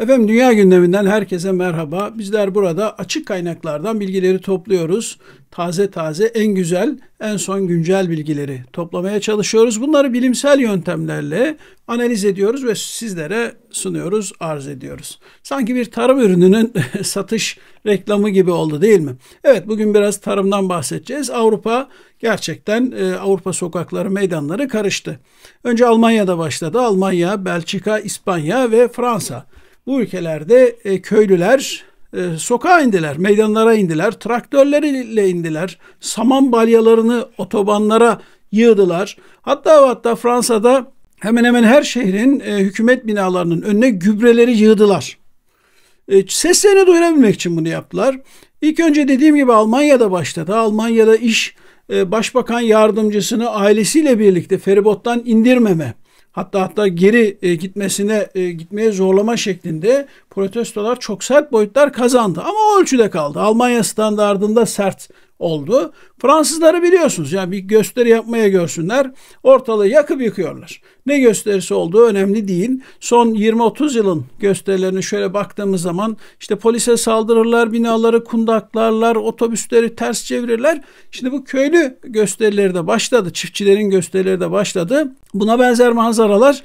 Efendim dünya gündeminden herkese merhaba. Bizler burada açık kaynaklardan bilgileri topluyoruz. Taze taze en güzel, en son güncel bilgileri toplamaya çalışıyoruz. Bunları bilimsel yöntemlerle analiz ediyoruz ve sizlere sunuyoruz, arz ediyoruz. Sanki bir tarım ürününün satış reklamı gibi oldu değil mi? Evet bugün biraz tarımdan bahsedeceğiz. Avrupa gerçekten e, Avrupa sokakları, meydanları karıştı. Önce Almanya'da başladı. Almanya, Belçika, İspanya ve Fransa. Bu ülkelerde e, köylüler e, sokağa indiler, meydanlara indiler, traktörleriyle indiler, saman balyalarını otobanlara yığdılar. Hatta hatta Fransa'da hemen hemen her şehrin e, hükümet binalarının önüne gübreleri yığdılar. E, seslerini duyurabilmek için bunu yaptılar. İlk önce dediğim gibi Almanya'da başladı. Almanya'da iş e, başbakan yardımcısını ailesiyle birlikte feribottan indirmeme, hatta hatta geri e, gitmesine e, gitmeye zorlama şeklinde protestolar çok sert boyutlar kazandı. Ama o ölçüde kaldı. Almanya standartında sert oldu. Fransızları biliyorsunuz yani bir gösteri yapmaya görsünler ortalığı yakıp yıkıyorlar. Ne gösterisi olduğu önemli değil. Son 20-30 yılın gösterilerini şöyle baktığımız zaman işte polise saldırırlar, binaları kundaklarlar, otobüsleri ters çevirirler. Şimdi bu köylü gösterileri de başladı, çiftçilerin gösterileri de başladı. Buna benzer manzaralar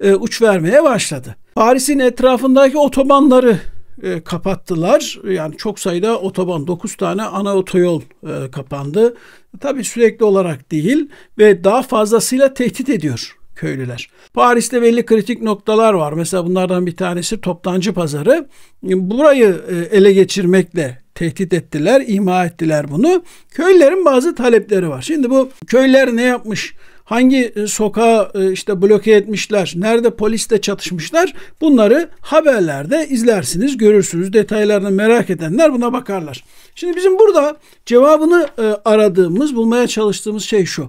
e, uç vermeye başladı. Paris'in etrafındaki otobanları e, kapattılar. Yani çok sayıda otoban, 9 tane ana otoyol e, kapandı. Tabii sürekli olarak değil ve daha fazlasıyla tehdit ediyor köylüler. Paris'te belli kritik noktalar var. Mesela bunlardan bir tanesi toptancı pazarı. Burayı e, ele geçirmekle tehdit ettiler, ima ettiler bunu. Köylülerin bazı talepleri var. Şimdi bu köyler ne yapmış? Hangi e, sokağı e, işte bloke etmişler, nerede polisle çatışmışlar bunları haberlerde izlersiniz, görürsünüz. Detaylarını merak edenler buna bakarlar. Şimdi bizim burada cevabını e, aradığımız, bulmaya çalıştığımız şey şu.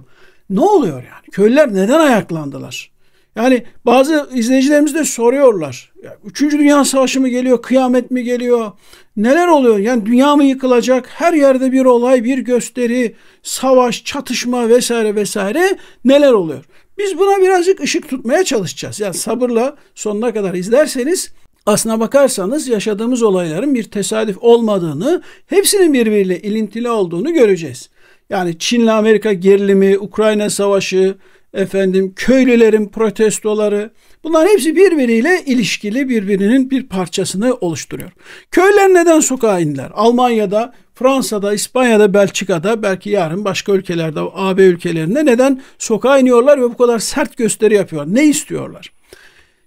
Ne oluyor yani? Köylüler neden ayaklandılar? Yani bazı izleyicilerimiz de soruyorlar. Ya, Üçüncü Dünya Savaşı mı geliyor, kıyamet mi geliyor? Neler oluyor? Yani dünya mı yıkılacak? Her yerde bir olay, bir gösteri, savaş, çatışma vesaire vesaire neler oluyor? Biz buna birazcık ışık tutmaya çalışacağız. Yani sabırla sonuna kadar izlerseniz aslına bakarsanız yaşadığımız olayların bir tesadüf olmadığını, hepsinin birbiriyle ilintili olduğunu göreceğiz. Yani Çin'le Amerika gerilimi, Ukrayna savaşı, efendim köylülerin protestoları bunlar hepsi birbiriyle ilişkili birbirinin bir parçasını oluşturuyor. Köyler neden sokağa indiler? Almanya'da, Fransa'da, İspanya'da, Belçika'da belki yarın başka ülkelerde AB ülkelerinde neden sokağa iniyorlar ve bu kadar sert gösteri yapıyor? Ne istiyorlar?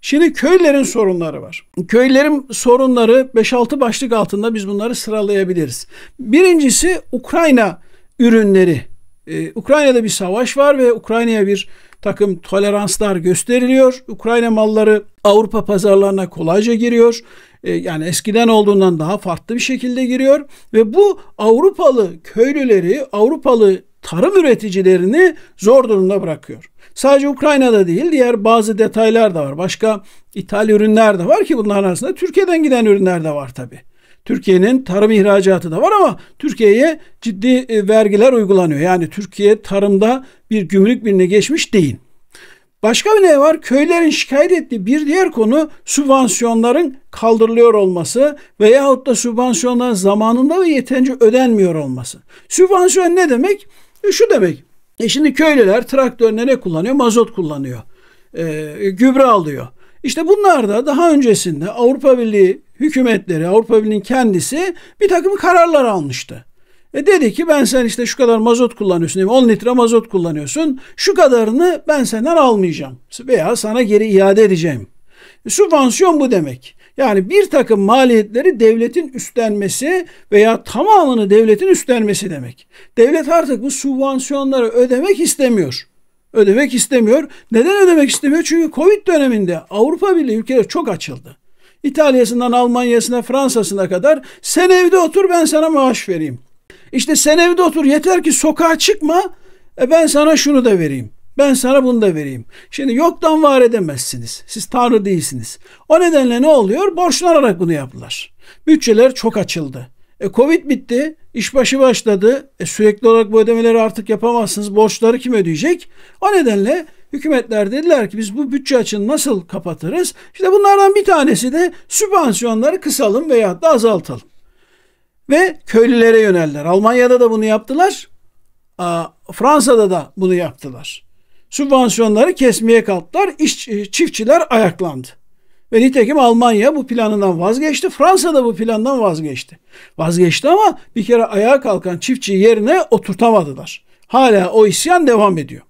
Şimdi köylerin sorunları var. Köylerin sorunları 5-6 başlık altında biz bunları sıralayabiliriz. Birincisi Ukrayna ürünleri ee, Ukrayna'da bir savaş var ve Ukrayna'ya bir takım toleranslar gösteriliyor. Ukrayna malları Avrupa pazarlarına kolayca giriyor. Ee, yani eskiden olduğundan daha farklı bir şekilde giriyor ve bu Avrupalı köylüleri, Avrupalı tarım üreticilerini zor durumda bırakıyor. Sadece Ukrayna'da değil diğer bazı detaylar da var. Başka ithal ürünler de var ki bunların arasında Türkiye'den giden ürünler de var tabii. Türkiye'nin tarım ihracatı da var ama Türkiye'ye ciddi e, vergiler uygulanıyor. Yani Türkiye tarımda bir gümrük birine geçmiş değil. Başka bir ne var? Köylerin şikayet ettiği bir diğer konu sübvansiyonların kaldırılıyor olması veyahut da sübvansiyonların zamanında ve yeterince ödenmiyor olması. Sübvansiyon ne demek? E şu demek. E şimdi köylüler traktörüne ne kullanıyor? Mazot kullanıyor. E, gübre alıyor. İşte bunlar da daha öncesinde Avrupa Birliği hükümetleri, Avrupa Birliği'nin kendisi bir takım kararlar almıştı. E dedi ki ben sen işte şu kadar mazot kullanıyorsun, 10 litre mazot kullanıyorsun, şu kadarını ben senden almayacağım veya sana geri iade edeceğim. E, sübvansiyon bu demek. Yani bir takım maliyetleri devletin üstlenmesi veya tamamını devletin üstlenmesi demek. Devlet artık bu sübvansiyonları ödemek istemiyor ödemek istemiyor. Neden ödemek istemiyor? Çünkü Covid döneminde Avrupa Birliği ülkeler çok açıldı. İtalya'sından Almanya'sına, Fransa'sına kadar sen evde otur ben sana maaş vereyim. İşte sen evde otur yeter ki sokağa çıkma e ben sana şunu da vereyim. Ben sana bunu da vereyim. Şimdi yoktan var edemezsiniz. Siz tanrı değilsiniz. O nedenle ne oluyor? Borçlanarak bunu yaptılar. Bütçeler çok açıldı. E Covid bitti. İşbaşı başladı. E sürekli olarak bu ödemeleri artık yapamazsınız. Borçları kim ödeyecek? O nedenle hükümetler dediler ki biz bu bütçe açını nasıl kapatırız? İşte bunlardan bir tanesi de sübvansiyonları kısalım veya da azaltalım. Ve köylülere yöneldiler. Almanya'da da bunu yaptılar. Fransa'da da bunu yaptılar. Sübvansiyonları kesmeye kalktılar. İş, e, çiftçiler ayaklandı. Ve nitekim Almanya bu planından vazgeçti. Fransa da bu plandan vazgeçti. Vazgeçti ama bir kere ayağa kalkan çiftçi yerine oturtamadılar. Hala o isyan devam ediyor.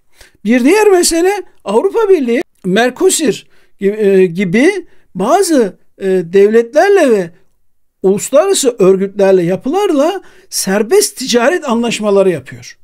Bir diğer mesele Avrupa Birliği Mercosur e, gibi bazı e, devletlerle ve uluslararası örgütlerle, yapılarla serbest ticaret anlaşmaları yapıyor.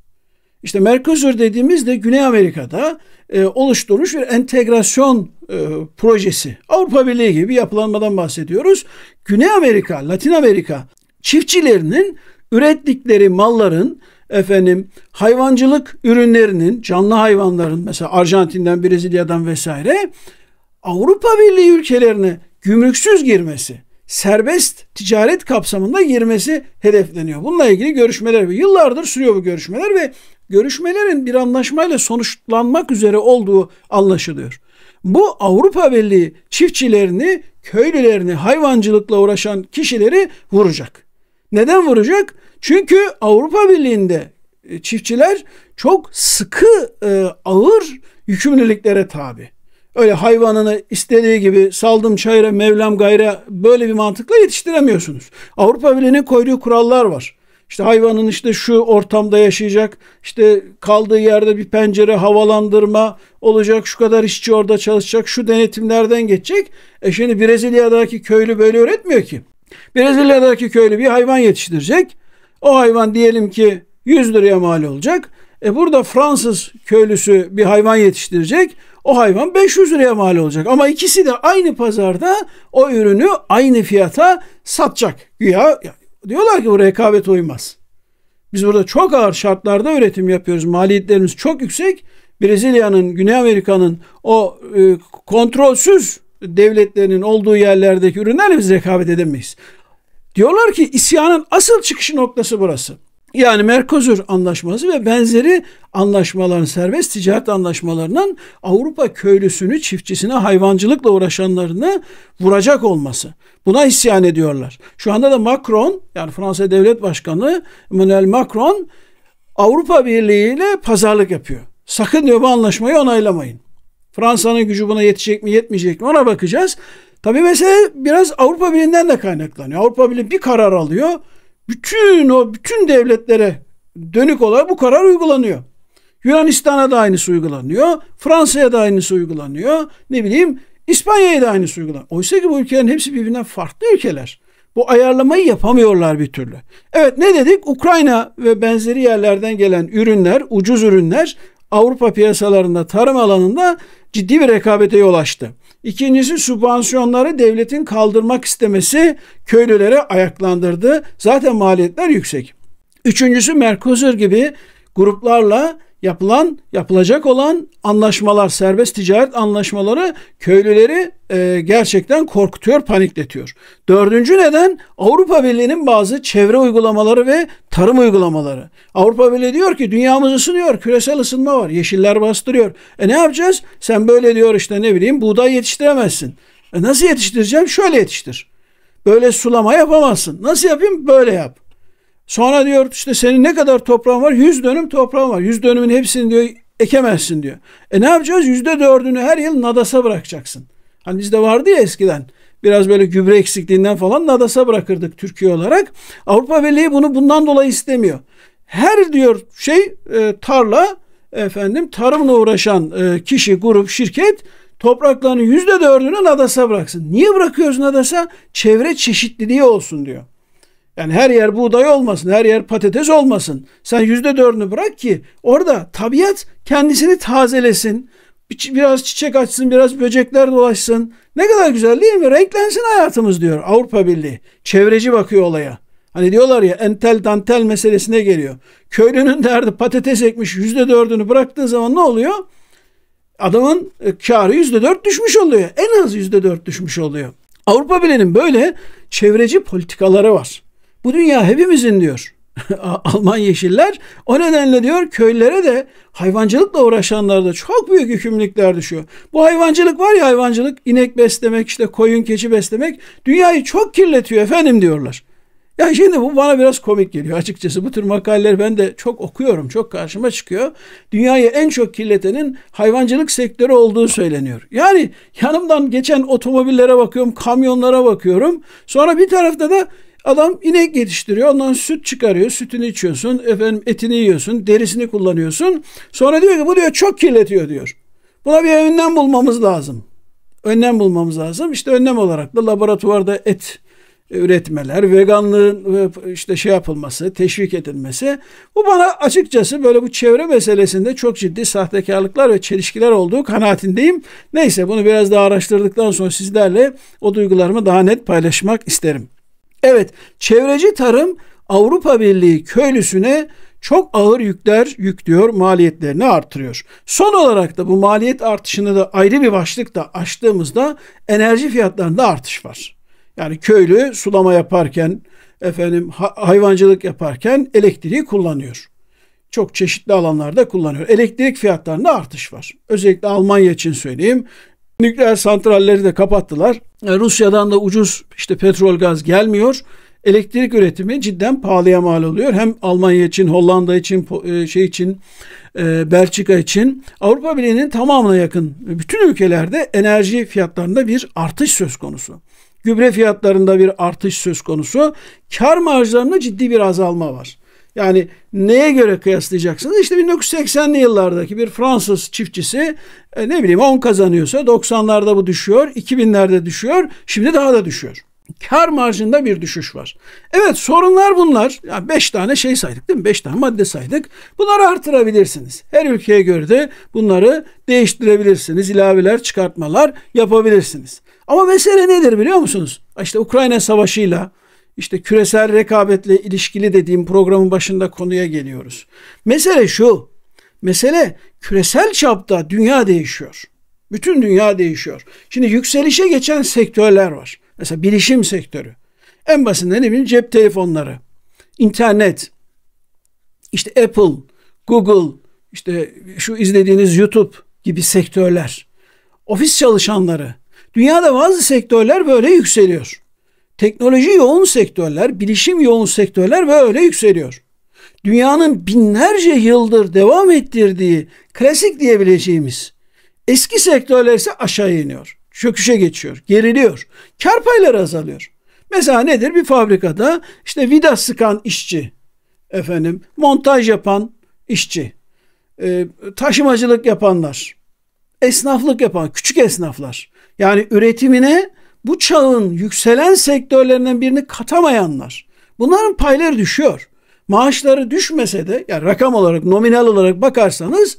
İşte Mercosur dediğimizde Güney Amerika'da e, oluşturmuş bir entegrasyon e, projesi. Avrupa Birliği gibi yapılanmadan bahsediyoruz. Güney Amerika, Latin Amerika çiftçilerinin ürettikleri malların efendim hayvancılık ürünlerinin, canlı hayvanların mesela Arjantin'den, Brezilya'dan vesaire Avrupa Birliği ülkelerine gümrüksüz girmesi, serbest ticaret kapsamında girmesi hedefleniyor. Bununla ilgili görüşmeler yıllardır sürüyor bu görüşmeler ve görüşmelerin bir anlaşmayla sonuçlanmak üzere olduğu anlaşılıyor. Bu Avrupa Birliği çiftçilerini, köylülerini, hayvancılıkla uğraşan kişileri vuracak. Neden vuracak? Çünkü Avrupa Birliği'nde e, çiftçiler çok sıkı, e, ağır yükümlülüklere tabi. Öyle hayvanını istediği gibi saldım çayıra mevlam gayra böyle bir mantıkla yetiştiremiyorsunuz. Avrupa Birliği'nin koyduğu kurallar var. İşte hayvanın işte şu ortamda yaşayacak, işte kaldığı yerde bir pencere havalandırma olacak, şu kadar işçi orada çalışacak, şu denetimlerden geçecek. E şimdi Brezilya'daki köylü böyle öğretmiyor ki. Brezilya'daki köylü bir hayvan yetiştirecek. O hayvan diyelim ki 100 liraya mal olacak. E burada Fransız köylüsü bir hayvan yetiştirecek. O hayvan 500 liraya mal olacak. Ama ikisi de aynı pazarda o ürünü aynı fiyata satacak. Güya diyorlar ki bu rekabet uymaz. Biz burada çok ağır şartlarda üretim yapıyoruz. Maliyetlerimiz çok yüksek. Brezilya'nın, Güney Amerika'nın o e, kontrolsüz devletlerinin olduğu yerlerdeki ürünlerle biz rekabet edemeyiz. Diyorlar ki isyanın asıl çıkış noktası burası. Yani Mercosur anlaşması ve benzeri anlaşmaların, serbest ticaret anlaşmalarının Avrupa köylüsünü, çiftçisine, hayvancılıkla uğraşanlarını vuracak olması. Buna isyan ediyorlar. Şu anda da Macron, yani Fransa Devlet Başkanı Emmanuel Macron Avrupa Birliği ile pazarlık yapıyor. Sakın diyor bu anlaşmayı onaylamayın. Fransa'nın gücü buna yetecek mi, yetmeyecek mi ona bakacağız. Tabii mesele biraz Avrupa Birliği'nden de kaynaklanıyor. Avrupa Birliği bir karar alıyor bütün o bütün devletlere dönük olarak bu karar uygulanıyor. Yunanistan'a da aynısı uygulanıyor. Fransa'ya da aynısı uygulanıyor. Ne bileyim İspanya'ya da aynısı uygulanıyor. Oysa ki bu ülkelerin hepsi birbirinden farklı ülkeler. Bu ayarlamayı yapamıyorlar bir türlü. Evet ne dedik? Ukrayna ve benzeri yerlerden gelen ürünler, ucuz ürünler Avrupa piyasalarında, tarım alanında ciddi bir rekabete yol açtı. İkincisi sübvansiyonları devletin kaldırmak istemesi köylülere ayaklandırdı. Zaten maliyetler yüksek. Üçüncüsü Mercosur gibi gruplarla yapılan, yapılacak olan anlaşmalar, serbest ticaret anlaşmaları köylüleri e, gerçekten korkutuyor, panikletiyor. Dördüncü neden Avrupa Birliği'nin bazı çevre uygulamaları ve tarım uygulamaları. Avrupa Birliği diyor ki dünyamız ısınıyor, küresel ısınma var, yeşiller bastırıyor. E ne yapacağız? Sen böyle diyor işte ne bileyim buğday yetiştiremezsin. E nasıl yetiştireceğim? Şöyle yetiştir. Böyle sulama yapamazsın. Nasıl yapayım? Böyle yap. Sonra diyor işte senin ne kadar toprağın var? 100 dönüm toprağın var. 100 dönümün hepsini diyor ekemezsin diyor. E ne yapacağız? Yüzde dördünü her yıl nadasa bırakacaksın. Hani bizde vardı ya eskiden biraz böyle gübre eksikliğinden falan nadasa bırakırdık Türkiye olarak. Avrupa Birliği bunu bundan dolayı istemiyor. Her diyor şey e, tarla efendim tarımla uğraşan e, kişi, grup, şirket topraklarının yüzde dördünü nadasa bıraksın. Niye bırakıyoruz nadasa? Çevre çeşitliliği olsun diyor. Yani her yer buğday olmasın, her yer patates olmasın. Sen yüzde dördünü bırak ki orada tabiat kendisini tazelesin. Biraz çiçek açsın, biraz böcekler dolaşsın. Ne kadar güzel değil mi? Renklensin hayatımız diyor Avrupa Birliği. Çevreci bakıyor olaya. Hani diyorlar ya entel dantel meselesine geliyor. Köylünün derdi patates ekmiş yüzde dördünü bıraktığı zaman ne oluyor? Adamın e, karı yüzde dört düşmüş oluyor. En az yüzde dört düşmüş oluyor. Avrupa Birliği'nin böyle çevreci politikaları var. Bu dünya hepimizin diyor. Alman yeşiller. O nedenle diyor köylere de hayvancılıkla uğraşanlara da çok büyük yükümlülükler düşüyor. Bu hayvancılık var ya hayvancılık inek beslemek işte koyun keçi beslemek dünyayı çok kirletiyor efendim diyorlar. Ya şimdi bu bana biraz komik geliyor açıkçası. Bu tür makaleleri ben de çok okuyorum. Çok karşıma çıkıyor. Dünyayı en çok kirletenin hayvancılık sektörü olduğu söyleniyor. Yani yanımdan geçen otomobillere bakıyorum, kamyonlara bakıyorum. Sonra bir tarafta da Adam inek yetiştiriyor. Ondan süt çıkarıyor. Sütünü içiyorsun. Efendim etini yiyorsun. Derisini kullanıyorsun. Sonra diyor ki bu diyor çok kirletiyor diyor. Buna bir önlem bulmamız lazım. Önlem bulmamız lazım. İşte önlem olarak da laboratuvarda et üretmeler, veganlığın işte şey yapılması, teşvik edilmesi. Bu bana açıkçası böyle bu çevre meselesinde çok ciddi sahtekarlıklar ve çelişkiler olduğu kanaatindeyim. Neyse bunu biraz daha araştırdıktan sonra sizlerle o duygularımı daha net paylaşmak isterim. Evet, çevreci tarım Avrupa Birliği köylüsüne çok ağır yükler yüklüyor, maliyetlerini artırıyor. Son olarak da bu maliyet artışını da ayrı bir başlıkta açtığımızda enerji fiyatlarında artış var. Yani köylü sulama yaparken, efendim hayvancılık yaparken elektriği kullanıyor. Çok çeşitli alanlarda kullanıyor. Elektrik fiyatlarında artış var. Özellikle Almanya için söyleyeyim. Nükleer santralleri de kapattılar. E, Rusya'dan da ucuz işte petrol gaz gelmiyor. Elektrik üretimi cidden pahalıya mal oluyor. Hem Almanya için, Hollanda için, e, şey için, e, Belçika için Avrupa Birliği'nin tamamına yakın bütün ülkelerde enerji fiyatlarında bir artış söz konusu. Gübre fiyatlarında bir artış söz konusu. Kar marjlarında ciddi bir azalma var. Yani neye göre kıyaslayacaksınız? İşte 1980'li yıllardaki bir Fransız çiftçisi e, ne bileyim 10 kazanıyorsa 90'larda bu düşüyor, 2000'lerde düşüyor, şimdi daha da düşüyor. Kar marjında bir düşüş var. Evet sorunlar bunlar. Yani beş tane şey saydık değil mi? Beş tane madde saydık. Bunları artırabilirsiniz. Her ülkeye göre de bunları değiştirebilirsiniz. İlaveler, çıkartmalar yapabilirsiniz. Ama mesele nedir biliyor musunuz? İşte Ukrayna Savaşı'yla işte küresel rekabetle ilişkili dediğim programın başında konuya geliyoruz. Mesele şu. Mesele küresel çapta dünya değişiyor. Bütün dünya değişiyor. Şimdi yükselişe geçen sektörler var. Mesela bilişim sektörü. En basitinden ne bileyim cep telefonları, internet, işte Apple, Google, işte şu izlediğiniz YouTube gibi sektörler. Ofis çalışanları. Dünyada bazı sektörler böyle yükseliyor. Teknoloji yoğun sektörler, bilişim yoğun sektörler böyle yükseliyor. Dünyanın binlerce yıldır devam ettirdiği klasik diyebileceğimiz eski sektörler ise aşağı iniyor. Çöküşe geçiyor, geriliyor. Kar payları azalıyor. Mesela nedir? Bir fabrikada işte vida sıkan işçi, efendim montaj yapan işçi, e, taşımacılık yapanlar, esnaflık yapan küçük esnaflar. Yani üretimine bu çağın yükselen sektörlerinden birini katamayanlar. Bunların payları düşüyor. Maaşları düşmese de yani rakam olarak nominal olarak bakarsanız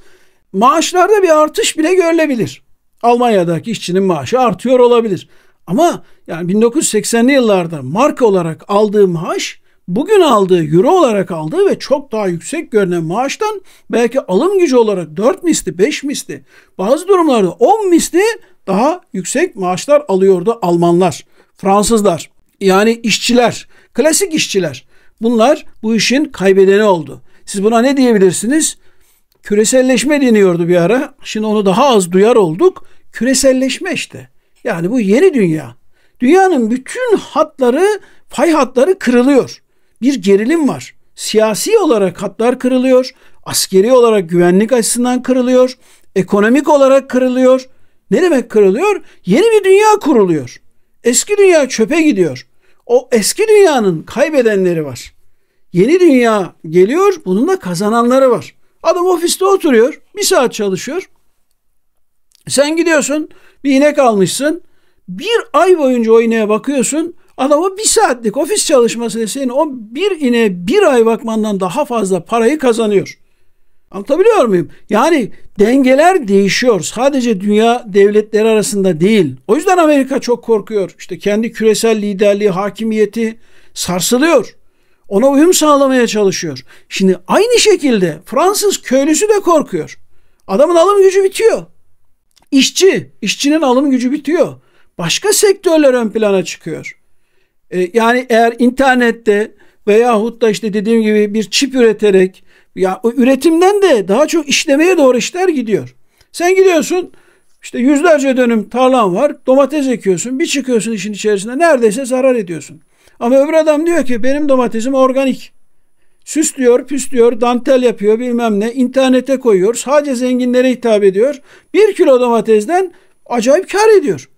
maaşlarda bir artış bile görülebilir. Almanya'daki işçinin maaşı artıyor olabilir. Ama yani 1980'li yıllarda marka olarak aldığı maaş bugün aldığı euro olarak aldığı ve çok daha yüksek görünen maaştan belki alım gücü olarak 4 misli 5 misli bazı durumlarda 10 misli daha yüksek maaşlar alıyordu Almanlar, Fransızlar. Yani işçiler, klasik işçiler. Bunlar bu işin kaybedeni oldu. Siz buna ne diyebilirsiniz? Küreselleşme deniyordu bir ara. Şimdi onu daha az duyar olduk. Küreselleşme işte. Yani bu yeni dünya. Dünyanın bütün hatları, fay hatları kırılıyor. Bir gerilim var. Siyasi olarak hatlar kırılıyor. Askeri olarak güvenlik açısından kırılıyor. Ekonomik olarak kırılıyor. Ne demek kırılıyor? Yeni bir dünya kuruluyor. Eski dünya çöpe gidiyor. O eski dünyanın kaybedenleri var. Yeni dünya geliyor, bunun da kazananları var. Adam ofiste oturuyor, bir saat çalışıyor. Sen gidiyorsun, bir inek almışsın. Bir ay boyunca o ineğe bakıyorsun. Adama bir saatlik ofis çalışması senin o bir ineğe bir ay bakmandan daha fazla parayı kazanıyor. Anlatabiliyor muyum? Yani dengeler değişiyor. Sadece dünya devletleri arasında değil. O yüzden Amerika çok korkuyor. İşte kendi küresel liderliği, hakimiyeti sarsılıyor. Ona uyum sağlamaya çalışıyor. Şimdi aynı şekilde Fransız köylüsü de korkuyor. Adamın alım gücü bitiyor. İşçi, işçinin alım gücü bitiyor. Başka sektörler ön plana çıkıyor. Ee, yani eğer internette veyahut da işte dediğim gibi bir çip üreterek ya üretimden de daha çok işlemeye doğru işler gidiyor. Sen gidiyorsun işte yüzlerce dönüm tarlan var. Domates ekiyorsun. Bir çıkıyorsun işin içerisinde neredeyse zarar ediyorsun. Ama öbür adam diyor ki benim domatesim organik. Süslüyor, püslüyor, dantel yapıyor bilmem ne. internete koyuyor. Sadece zenginlere hitap ediyor. Bir kilo domatesden acayip kar ediyor.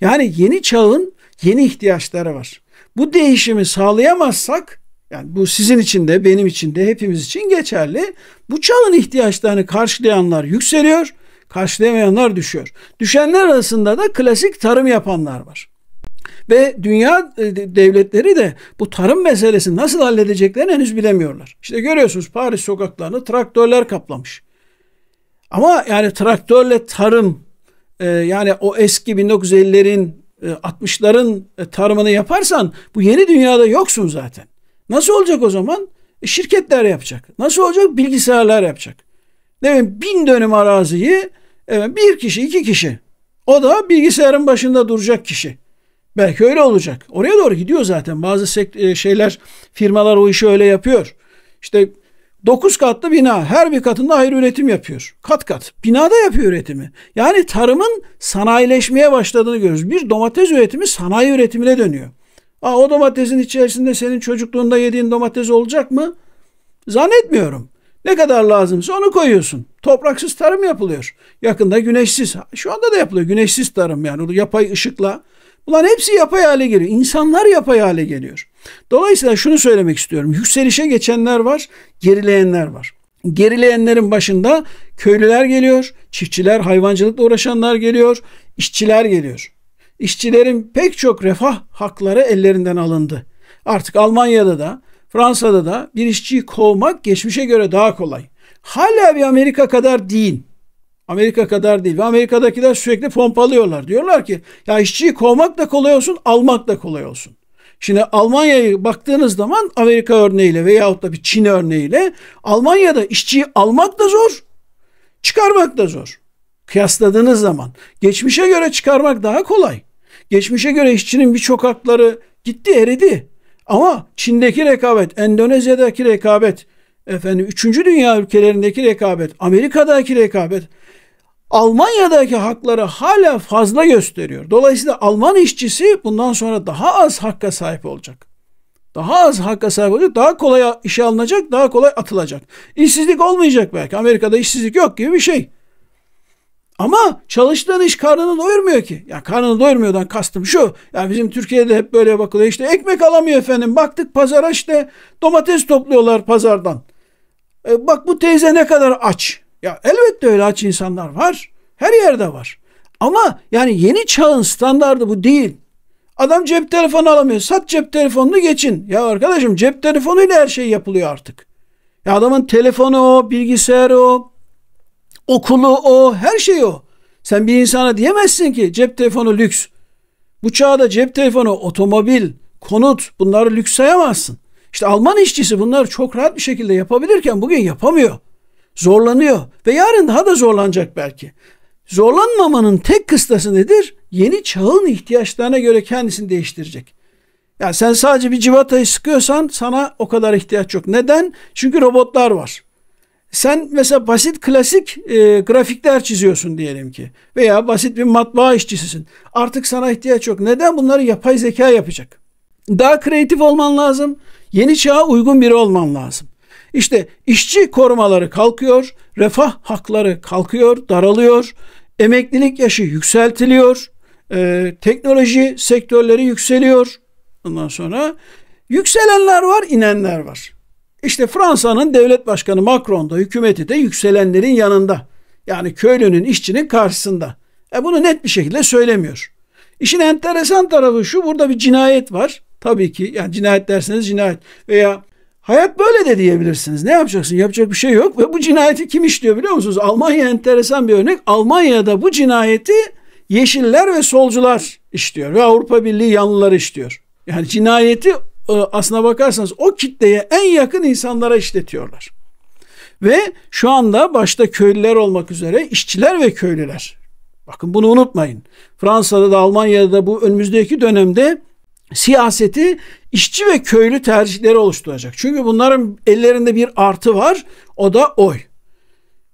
Yani yeni çağın yeni ihtiyaçları var. Bu değişimi sağlayamazsak yani bu sizin için de benim için de hepimiz için geçerli. Bu çağın ihtiyaçlarını karşılayanlar yükseliyor, karşılayamayanlar düşüyor. Düşenler arasında da klasik tarım yapanlar var. Ve dünya e, devletleri de bu tarım meselesini nasıl halledeceklerini henüz bilemiyorlar. İşte görüyorsunuz Paris sokaklarını traktörler kaplamış. Ama yani traktörle tarım e, yani o eski 1950'lerin 60'ların e, tarımını yaparsan bu yeni dünyada yoksun zaten. Nasıl olacak o zaman? E, şirketler yapacak. Nasıl olacak? Bilgisayarlar yapacak. Değil Bin dönüm araziyi evet, bir kişi, iki kişi. O da bilgisayarın başında duracak kişi. Belki öyle olacak. Oraya doğru gidiyor zaten. Bazı e, şeyler, firmalar o işi öyle yapıyor. İşte 9 katlı bina her bir katında ayrı üretim yapıyor. Kat kat. Binada yapıyor üretimi. Yani tarımın sanayileşmeye başladığını görüyoruz. Bir domates üretimi sanayi üretimine dönüyor. Aa, o domatesin içerisinde senin çocukluğunda yediğin domates olacak mı? Zannetmiyorum. Ne kadar lazımsa onu koyuyorsun. Topraksız tarım yapılıyor. Yakında güneşsiz. Şu anda da yapılıyor. Güneşsiz tarım yani. Yapay ışıkla Bunlar hepsi yapay hale geliyor. İnsanlar yapay hale geliyor. Dolayısıyla şunu söylemek istiyorum. Yükselişe geçenler var, gerileyenler var. Gerileyenlerin başında köylüler geliyor, çiftçiler, hayvancılıkla uğraşanlar geliyor, işçiler geliyor. İşçilerin pek çok refah hakları ellerinden alındı. Artık Almanya'da da, Fransa'da da bir işçiyi kovmak geçmişe göre daha kolay. Hala bir Amerika kadar değil. Amerika kadar değil. Ve Amerika'dakiler sürekli pompalıyorlar. Diyorlar ki ya işçiyi kovmak da kolay olsun, almak da kolay olsun. Şimdi Almanya'ya baktığınız zaman Amerika örneğiyle veyahut da bir Çin örneğiyle Almanya'da işçiyi almak da zor, çıkarmak da zor. Kıyasladığınız zaman geçmişe göre çıkarmak daha kolay. Geçmişe göre işçinin birçok hakları gitti eridi. Ama Çin'deki rekabet, Endonezya'daki rekabet, efendim 3. dünya ülkelerindeki rekabet, Amerika'daki rekabet Almanya'daki hakları hala fazla gösteriyor. Dolayısıyla Alman işçisi bundan sonra daha az hakka sahip olacak. Daha az hakka sahip olacak, daha kolay işe alınacak, daha kolay atılacak. İşsizlik olmayacak belki. Amerika'da işsizlik yok gibi bir şey. Ama çalıştığın iş karnını doyurmuyor ki. Ya karnını doyurmuyordan kastım şu. Ya bizim Türkiye'de hep böyle bakılıyor. İşte ekmek alamıyor efendim. Baktık pazara işte domates topluyorlar pazardan. E, bak bu teyze ne kadar aç. Ya elbette öyle aç insanlar var. Her yerde var. Ama yani yeni çağın standardı bu değil. Adam cep telefonu alamıyor. Sat cep telefonunu geçin. Ya arkadaşım cep telefonuyla her şey yapılıyor artık. Ya adamın telefonu o, bilgisayarı o, okulu o, her şey o. Sen bir insana diyemezsin ki cep telefonu lüks. Bu çağda cep telefonu, otomobil, konut bunları lüks sayamazsın. İşte Alman işçisi bunları çok rahat bir şekilde yapabilirken bugün yapamıyor. Zorlanıyor ve yarın daha da zorlanacak belki. Zorlanmamanın tek kıstası nedir? Yeni çağın ihtiyaçlarına göre kendisini değiştirecek. Yani sen sadece bir civatayı sıkıyorsan sana o kadar ihtiyaç yok. Neden? Çünkü robotlar var. Sen mesela basit klasik e, grafikler çiziyorsun diyelim ki veya basit bir matbaa işçisisin. Artık sana ihtiyaç yok. Neden? Bunları yapay zeka yapacak. Daha kreatif olman lazım. Yeni çağa uygun biri olman lazım. İşte işçi korumaları kalkıyor, refah hakları kalkıyor, daralıyor, emeklilik yaşı yükseltiliyor, e, teknoloji sektörleri yükseliyor. Ondan sonra yükselenler var, inenler var. İşte Fransa'nın devlet başkanı Macron da hükümeti de yükselenlerin yanında. Yani köylünün, işçinin karşısında. E bunu net bir şekilde söylemiyor. İşin enteresan tarafı şu, burada bir cinayet var. Tabii ki yani cinayet derseniz cinayet veya Hayat böyle de diyebilirsiniz. Ne yapacaksın? Yapacak bir şey yok. Ve bu cinayeti kim işliyor biliyor musunuz? Almanya enteresan bir örnek. Almanya'da bu cinayeti yeşiller ve solcular işliyor. Ve Avrupa Birliği yanlıları işliyor. Yani cinayeti aslına bakarsanız o kitleye en yakın insanlara işletiyorlar. Ve şu anda başta köylüler olmak üzere işçiler ve köylüler. Bakın bunu unutmayın. Fransa'da da Almanya'da da bu önümüzdeki dönemde siyaseti işçi ve köylü tercihleri oluşturacak. Çünkü bunların ellerinde bir artı var. O da oy.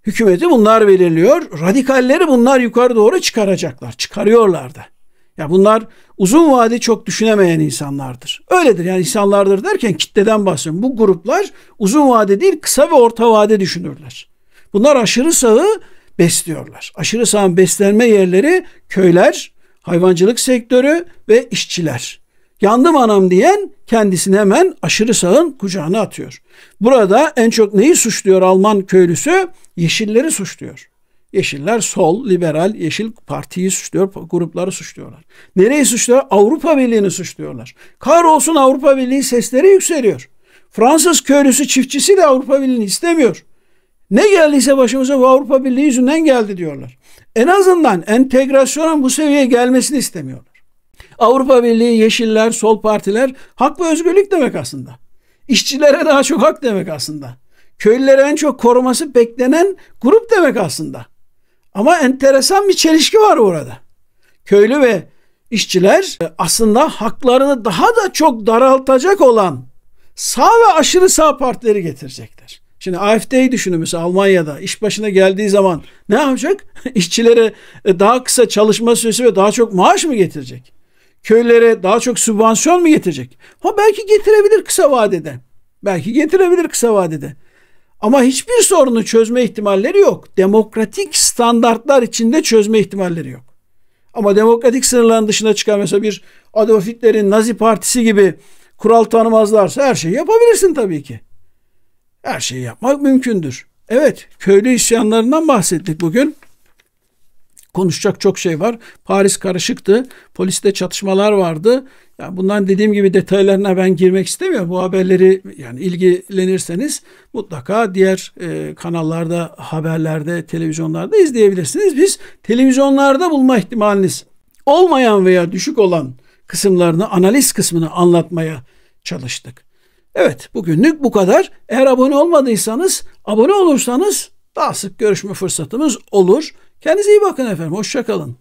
Hükümeti bunlar belirliyor. Radikalleri bunlar yukarı doğru çıkaracaklar. Çıkarıyorlar da. Ya bunlar uzun vade çok düşünemeyen insanlardır. Öyledir yani insanlardır derken kitleden bahsediyorum. Bu gruplar uzun vade değil kısa ve orta vade düşünürler. Bunlar aşırı sağı besliyorlar. Aşırı sağın beslenme yerleri köyler, hayvancılık sektörü ve işçiler. Yandım anam diyen kendisini hemen aşırı sağın kucağına atıyor. Burada en çok neyi suçluyor Alman köylüsü? Yeşilleri suçluyor. Yeşiller sol, liberal, yeşil partiyi suçluyor, grupları suçluyorlar. Nereyi suçluyorlar? Avrupa Birliği'ni suçluyorlar. Kahrolsun Avrupa Birliği sesleri yükseliyor. Fransız köylüsü çiftçisi de Avrupa Birliği'ni istemiyor. Ne geldiyse başımıza bu Avrupa Birliği yüzünden geldi diyorlar. En azından entegrasyonun bu seviyeye gelmesini istemiyorlar. Avrupa Birliği, Yeşiller, Sol Partiler hak ve özgürlük demek aslında. İşçilere daha çok hak demek aslında. Köylülere en çok koruması beklenen grup demek aslında. Ama enteresan bir çelişki var orada. Köylü ve işçiler aslında haklarını daha da çok daraltacak olan sağ ve aşırı sağ partileri getirecekler. Şimdi AFD'yi düşünün mesela Almanya'da iş başına geldiği zaman ne yapacak? İşçilere daha kısa çalışma süresi ve daha çok maaş mı getirecek? Köylere daha çok sübvansiyon mu getirecek? Ha belki getirebilir kısa vadede. Belki getirebilir kısa vadede. Ama hiçbir sorunu çözme ihtimalleri yok. Demokratik standartlar içinde çözme ihtimalleri yok. Ama demokratik sınırların dışına çıkan mesela bir Adolf Hitler'in Nazi Partisi gibi kural tanımazlarsa her şeyi yapabilirsin tabii ki. Her şeyi yapmak mümkündür. Evet, köylü isyanlarından bahsettik bugün. Konuşacak çok şey var. Paris karışıktı. Poliste çatışmalar vardı. Yani bundan dediğim gibi detaylarına ben girmek istemiyorum. Bu haberleri yani ilgilenirseniz mutlaka diğer e, kanallarda, haberlerde, televizyonlarda izleyebilirsiniz. Biz televizyonlarda bulma ihtimaliniz olmayan veya düşük olan kısımlarını, analiz kısmını anlatmaya çalıştık. Evet bugünlük bu kadar. Eğer abone olmadıysanız abone olursanız daha sık görüşme fırsatımız olur. Kendinize iyi bakın efendim. Hoşçakalın.